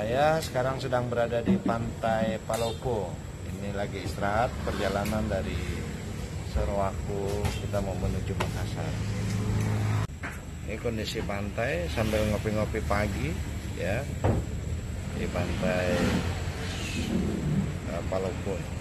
Saya sekarang sedang berada di pantai Palopo. Ini lagi istirahat perjalanan dari Sorowaku kita mau menuju Makassar. Ini kondisi pantai sambil ngopi-ngopi pagi ya di pantai uh, Palopo.